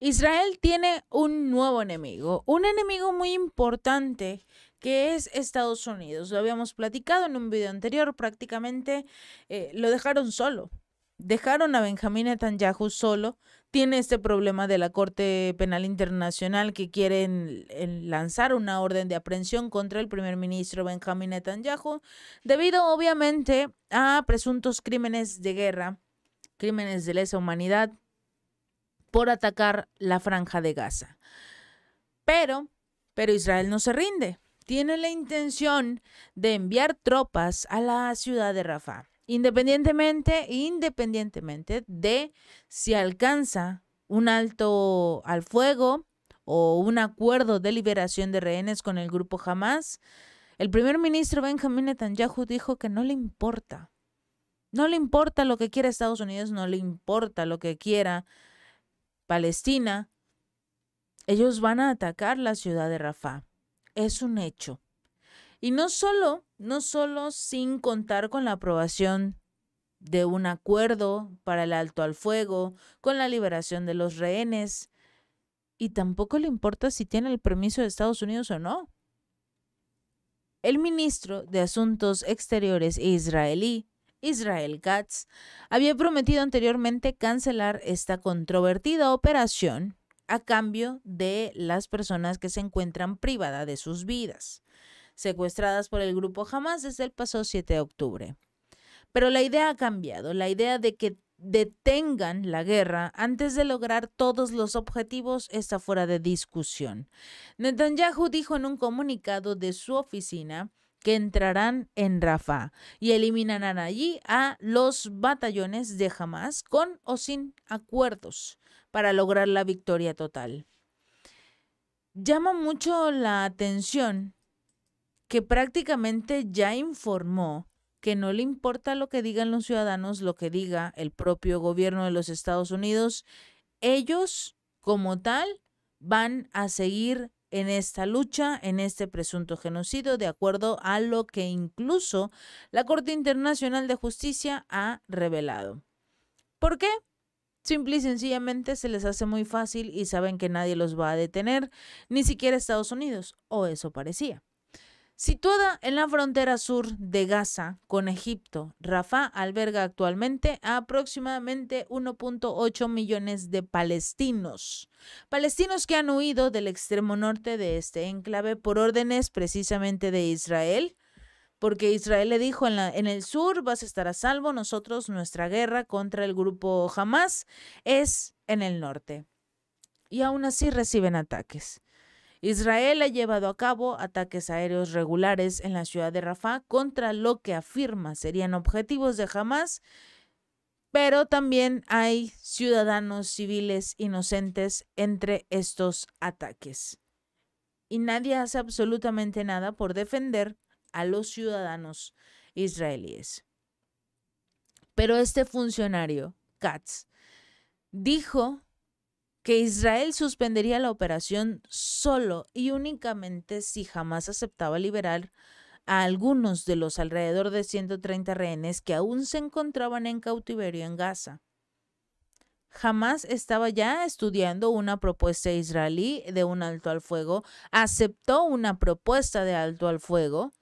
Israel tiene un nuevo enemigo, un enemigo muy importante que es Estados Unidos. Lo habíamos platicado en un video anterior, prácticamente eh, lo dejaron solo. Dejaron a Benjamín Netanyahu solo. Tiene este problema de la Corte Penal Internacional que quieren lanzar una orden de aprehensión contra el primer ministro Benjamín Netanyahu, debido obviamente a presuntos crímenes de guerra, crímenes de lesa humanidad, por atacar la franja de Gaza. Pero, pero Israel no se rinde. Tiene la intención de enviar tropas a la ciudad de Rafah, independientemente, independientemente de si alcanza un alto al fuego o un acuerdo de liberación de rehenes con el grupo Hamas. El primer ministro Benjamin Netanyahu dijo que no le importa. No le importa lo que quiera Estados Unidos, no le importa lo que quiera Palestina, ellos van a atacar la ciudad de Rafah. Es un hecho. Y no solo, no solo sin contar con la aprobación de un acuerdo para el alto al fuego, con la liberación de los rehenes, y tampoco le importa si tiene el permiso de Estados Unidos o no. El ministro de Asuntos Exteriores israelí Israel Katz, había prometido anteriormente cancelar esta controvertida operación a cambio de las personas que se encuentran privadas de sus vidas, secuestradas por el grupo Hamas desde el pasado 7 de octubre. Pero la idea ha cambiado, la idea de que detengan la guerra antes de lograr todos los objetivos está fuera de discusión. Netanyahu dijo en un comunicado de su oficina que entrarán en Rafah y eliminarán allí a los batallones de Hamas con o sin acuerdos para lograr la victoria total. Llama mucho la atención que prácticamente ya informó que no le importa lo que digan los ciudadanos, lo que diga el propio gobierno de los Estados Unidos, ellos como tal van a seguir en esta lucha, en este presunto genocidio, de acuerdo a lo que incluso la Corte Internacional de Justicia ha revelado. ¿Por qué? Simple y sencillamente se les hace muy fácil y saben que nadie los va a detener, ni siquiera Estados Unidos, o eso parecía. Situada en la frontera sur de Gaza con Egipto, Rafah alberga actualmente a aproximadamente 1.8 millones de palestinos. Palestinos que han huido del extremo norte de este enclave por órdenes precisamente de Israel, porque Israel le dijo en, en el sur vas a estar a salvo, nosotros nuestra guerra contra el grupo Hamas es en el norte. Y aún así reciben ataques. Israel ha llevado a cabo ataques aéreos regulares en la ciudad de Rafah contra lo que afirma serían objetivos de Hamas, pero también hay ciudadanos civiles inocentes entre estos ataques. Y nadie hace absolutamente nada por defender a los ciudadanos israelíes. Pero este funcionario, Katz, dijo que Israel suspendería la operación solo y únicamente si jamás aceptaba liberar a algunos de los alrededor de 130 rehenes que aún se encontraban en cautiverio en Gaza. Jamás estaba ya estudiando una propuesta israelí de un alto al fuego, aceptó una propuesta de alto al fuego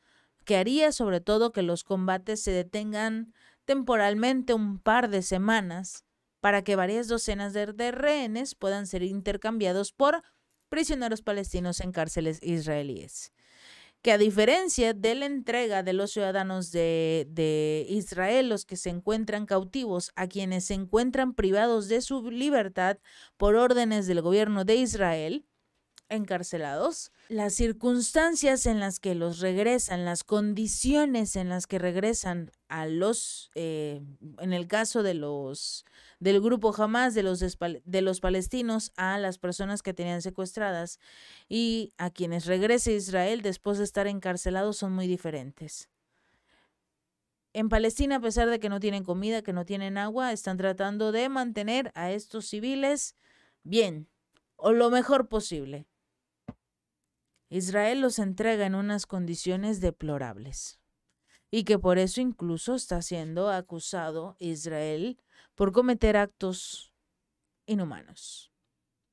que haría sobre todo que los combates se detengan temporalmente un par de semanas para que varias docenas de, rehenes puedan ser intercambiados por prisioneros palestinos en cárceles israelíes. Que a diferencia de la entrega de los ciudadanos de, Israel, los que se encuentran cautivos, a quienes se encuentran privados de su libertad por órdenes del gobierno de Israel, encarcelados, las circunstancias en las que los regresan, las condiciones en las que regresan a los, eh, en el caso de los del grupo Hamas, de los, de los palestinos, a las personas que tenían secuestradas y a quienes regrese Israel después de estar encarcelados son muy diferentes. En Palestina, a pesar de que no tienen comida, que no tienen agua, están tratando de mantener a estos civiles bien o lo mejor posible. Israel los entrega en unas condiciones deplorables y que por eso incluso está siendo acusado Israel por cometer actos inhumanos.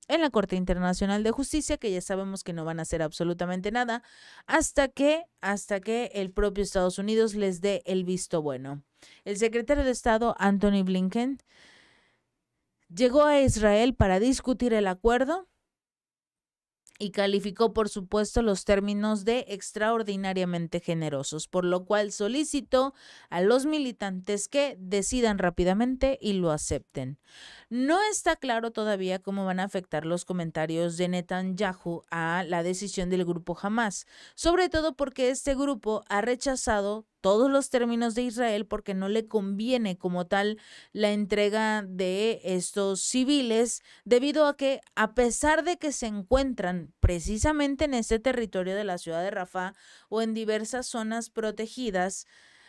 en la Corte Internacional de Justicia, que ya sabemos que no van a hacer absolutamente nada hasta que hasta que el propio Estados Unidos les dé el visto bueno. El secretario de Estado Anthony Blinken llegó a Israel para discutir el acuerdo y calificó, por supuesto, los términos de extraordinariamente generosos, por lo cual solicitó a los militantes que decidan rápidamente y lo acepten. No está claro todavía cómo van a afectar los comentarios de Netanyahu a la decisión del grupo Hamas, sobre todo porque este grupo ha rechazado todos los términos de Israel porque no le conviene como tal la entrega de estos civiles debido a que a pesar de que se encuentran precisamente en este territorio de la ciudad de Rafah o en diversas zonas protegidas,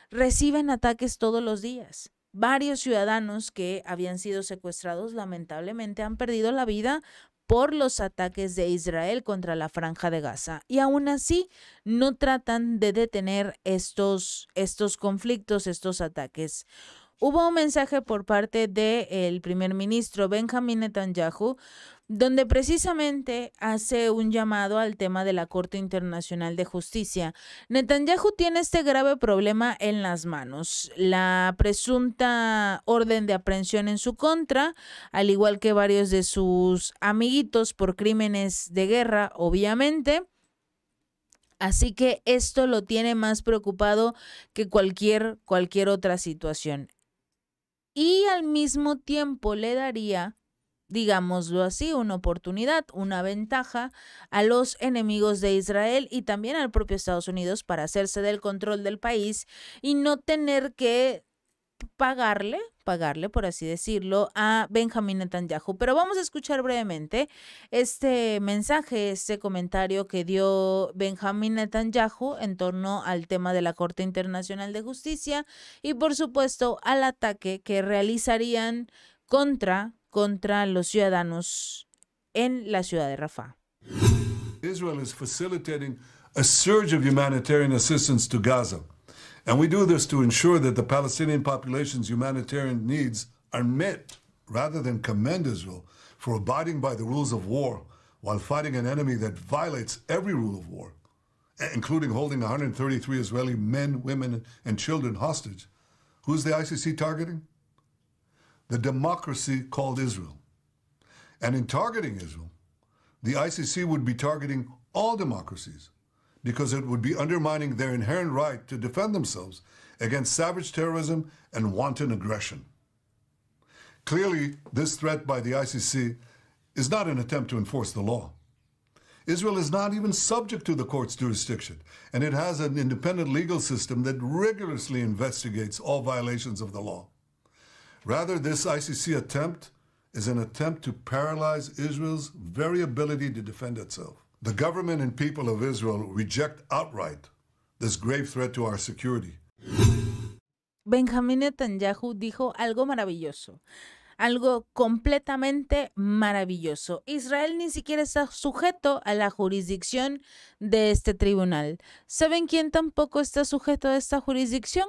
reciben ataques todos los días. Varios ciudadanos que habían sido secuestrados lamentablemente han perdido la vida por los ataques de Israel contra la franja de Gaza. Y aún así no tratan de detener estos, estos conflictos, estos ataques. Hubo un mensaje por parte del primer ministro Benjamin Netanyahu donde precisamente hace un llamado al tema de la Corte Internacional de Justicia. Netanyahu tiene este grave problema en las manos. La presunta orden de aprehensión en su contra, al igual que varios de sus amiguitos por crímenes de guerra, obviamente. Así que esto lo tiene más preocupado que cualquier, cualquier otra situación. Y al mismo tiempo le daría digámoslo así, una oportunidad, una ventaja a los enemigos de Israel y también al propio Estados Unidos para hacerse del control del país y no tener que pagarle, pagarle por así decirlo, a Benjamin Netanyahu. Pero vamos a escuchar brevemente este mensaje, este comentario que dio Benjamin Netanyahu en torno al tema de la Corte Internacional de Justicia y por supuesto al ataque que realizarían contra contra los ciudadanos en la ciudad de Rafah. Israel is facilitating a surge of humanitarian assistance to Gaza. And we do this to ensure that the Palestinian population's humanitarian needs are met rather than commend Israel for abiding by the rules of war while fighting an enemy that violates every rule of war, eh, including holding 133 Israeli men, women, and children hostage. Who's the ICC targeting? the democracy called Israel. And in targeting Israel, the ICC would be targeting all democracies because it would be undermining their inherent right to defend themselves against savage terrorism and wanton aggression. Clearly, this threat by the ICC is not an attempt to enforce the law. Israel is not even subject to the court's jurisdiction, and it has an independent legal system that rigorously investigates all violations of the law. Rather, this ICC attempt is an attempt to paralyze Israel's very ability to defend itself. The government and people of Israel reject outright this grave threat to our security. Benjamin Netanyahu dijo algo maravilloso, algo completamente maravilloso. Israel ni siquiera está sujeto a la jurisdicción de este tribunal. ¿Saben quién tampoco está sujeto a esta jurisdicción?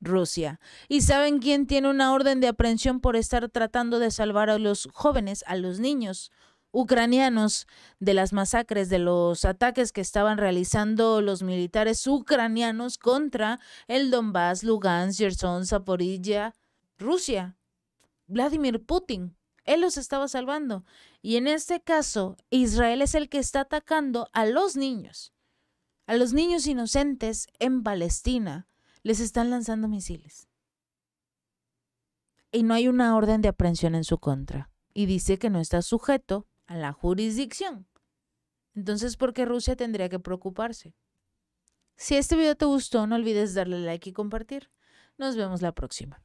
Rusia. ¿Y saben quién tiene una orden de aprehensión por estar tratando de salvar a los jóvenes, a los niños ucranianos de las masacres, de los ataques que estaban realizando los militares ucranianos contra el Donbass, Lugansk, Gerson, Zaporilla, Rusia? Vladimir Putin. Él los estaba salvando. Y en este caso, Israel es el que está atacando a los niños, a los niños inocentes en Palestina les están lanzando misiles. Y no hay una orden de aprehensión en su contra. Y dice que no está sujeto a la jurisdicción. Entonces, ¿por qué Rusia tendría que preocuparse? Si este video te gustó, no olvides darle like y compartir. Nos vemos la próxima.